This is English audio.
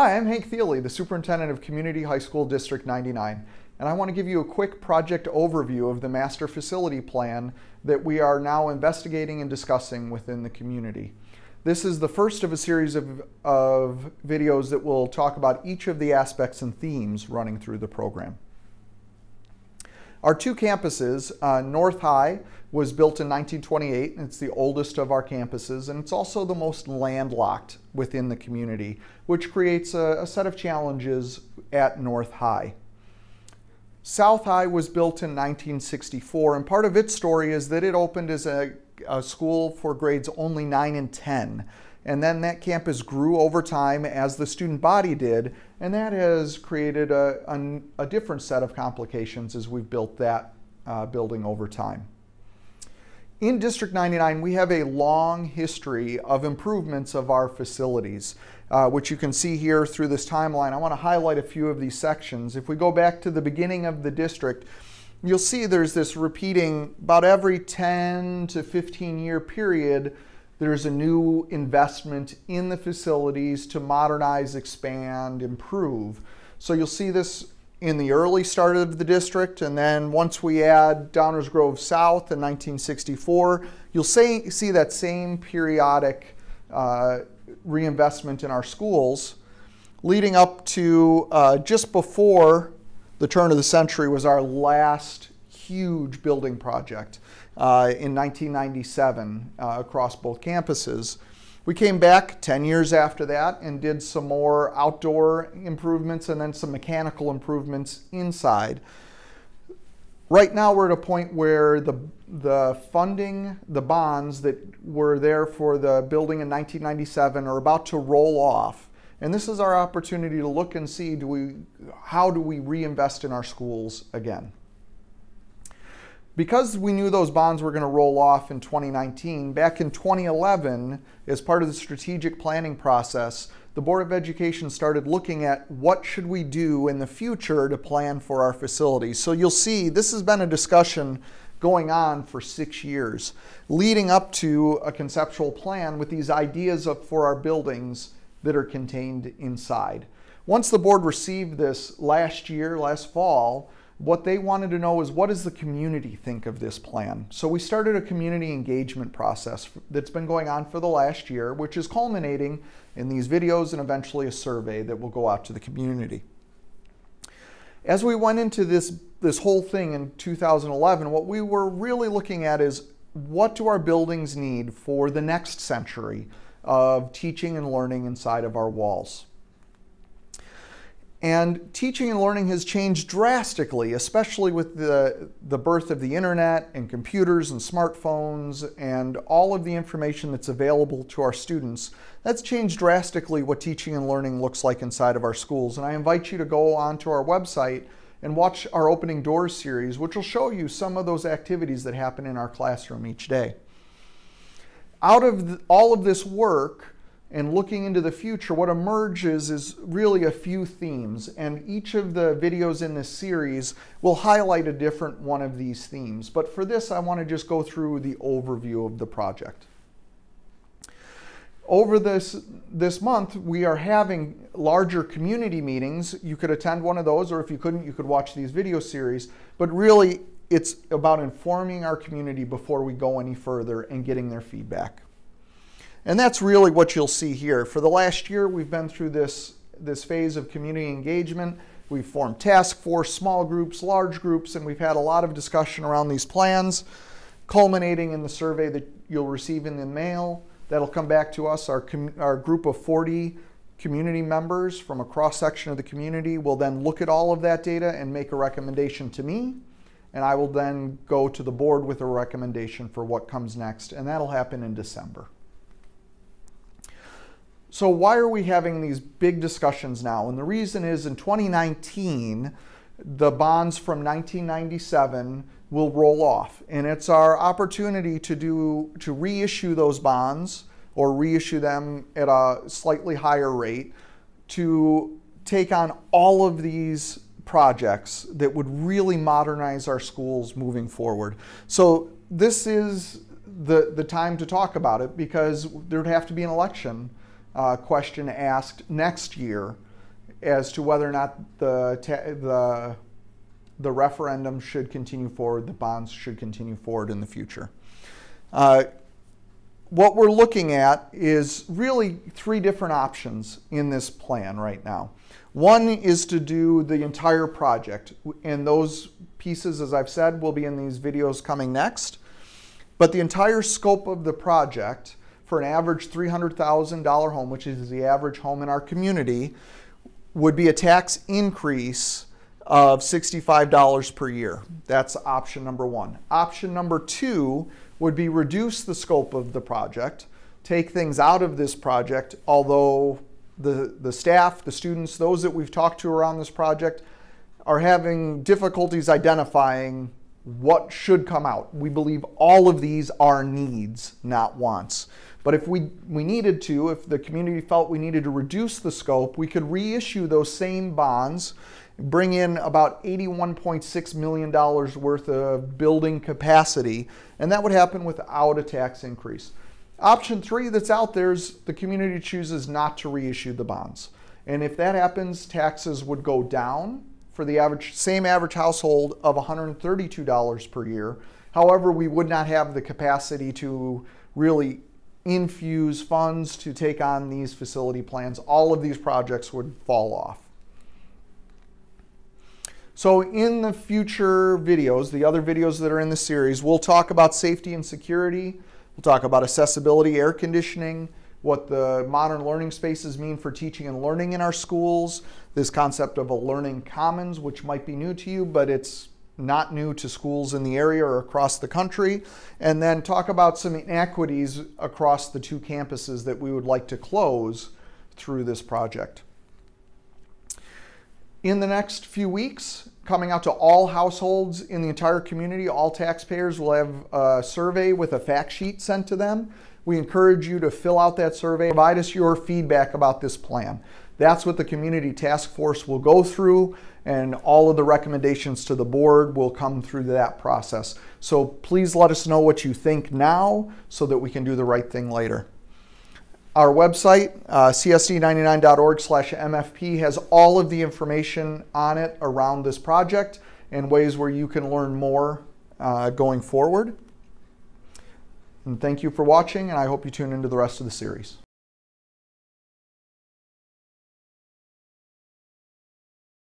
Hi, I'm Hank Thiele, the Superintendent of Community High School District 99, and I want to give you a quick project overview of the Master Facility Plan that we are now investigating and discussing within the community. This is the first of a series of, of videos that will talk about each of the aspects and themes running through the program. Our two campuses, uh, North High was built in 1928, and it's the oldest of our campuses, and it's also the most landlocked within the community, which creates a, a set of challenges at North High. South High was built in 1964, and part of its story is that it opened as a, a school for grades only 9 and 10. And then that campus grew over time as the student body did, and that has created a, a, a different set of complications as we've built that uh, building over time. In District 99, we have a long history of improvements of our facilities, uh, which you can see here through this timeline. I want to highlight a few of these sections. If we go back to the beginning of the district, you'll see there's this repeating about every 10 to 15 year period there's a new investment in the facilities to modernize, expand, improve. So you'll see this in the early start of the district, and then once we add Downers Grove South in 1964, you'll say, see that same periodic uh, reinvestment in our schools, leading up to uh, just before the turn of the century was our last huge building project uh, in 1997 uh, across both campuses. We came back 10 years after that and did some more outdoor improvements and then some mechanical improvements inside. Right now we're at a point where the, the funding, the bonds that were there for the building in 1997 are about to roll off. And this is our opportunity to look and see do we, how do we reinvest in our schools again. Because we knew those bonds were going to roll off in 2019, back in 2011, as part of the strategic planning process, the Board of Education started looking at what should we do in the future to plan for our facilities. So you'll see this has been a discussion going on for six years, leading up to a conceptual plan with these ideas of, for our buildings that are contained inside. Once the board received this last year, last fall, what they wanted to know is what does the community think of this plan? So we started a community engagement process that's been going on for the last year, which is culminating in these videos and eventually a survey that will go out to the community. As we went into this, this whole thing in 2011, what we were really looking at is what do our buildings need for the next century of teaching and learning inside of our walls? And teaching and learning has changed drastically, especially with the, the birth of the internet and computers and smartphones and all of the information that's available to our students. That's changed drastically what teaching and learning looks like inside of our schools. And I invite you to go onto our website and watch our Opening Doors series, which will show you some of those activities that happen in our classroom each day. Out of the, all of this work, and looking into the future, what emerges is really a few themes, and each of the videos in this series will highlight a different one of these themes. But for this, I want to just go through the overview of the project. Over this, this month, we are having larger community meetings. You could attend one of those, or if you couldn't, you could watch these video series. But really, it's about informing our community before we go any further and getting their feedback. And that's really what you'll see here. For the last year, we've been through this, this phase of community engagement. We've formed task force, small groups, large groups, and we've had a lot of discussion around these plans, culminating in the survey that you'll receive in the mail. That'll come back to us. Our, our group of 40 community members from a cross section of the community will then look at all of that data and make a recommendation to me. And I will then go to the board with a recommendation for what comes next. And that'll happen in December. So why are we having these big discussions now? And the reason is in 2019, the bonds from 1997 will roll off. And it's our opportunity to do to reissue those bonds or reissue them at a slightly higher rate to take on all of these projects that would really modernize our schools moving forward. So this is the, the time to talk about it because there'd have to be an election uh, question asked next year as to whether or not the, the, the referendum should continue forward, the bonds should continue forward in the future. Uh, what we're looking at is really three different options in this plan right now. One is to do the entire project, and those pieces, as I've said, will be in these videos coming next. But the entire scope of the project for an average $300,000 home, which is the average home in our community, would be a tax increase of $65 per year. That's option number one. Option number two would be reduce the scope of the project, take things out of this project, although the, the staff, the students, those that we've talked to around this project are having difficulties identifying what should come out. We believe all of these are needs, not wants. But if we, we needed to, if the community felt we needed to reduce the scope, we could reissue those same bonds, bring in about $81.6 million worth of building capacity, and that would happen without a tax increase. Option three that's out there is the community chooses not to reissue the bonds. And if that happens, taxes would go down for the average same average household of $132 per year. However, we would not have the capacity to really infuse funds to take on these facility plans. All of these projects would fall off. So in the future videos, the other videos that are in the series, we'll talk about safety and security, We'll talk about accessibility, air conditioning, what the modern learning spaces mean for teaching and learning in our schools, this concept of a learning commons, which might be new to you, but it's not new to schools in the area or across the country, and then talk about some inequities across the two campuses that we would like to close through this project. In the next few weeks, coming out to all households in the entire community. All taxpayers will have a survey with a fact sheet sent to them. We encourage you to fill out that survey, provide us your feedback about this plan. That's what the community task force will go through and all of the recommendations to the board will come through that process. So please let us know what you think now so that we can do the right thing later. Our website, uh, csd99.org slash MFP, has all of the information on it around this project and ways where you can learn more uh, going forward. And thank you for watching, and I hope you tune into the rest of the series.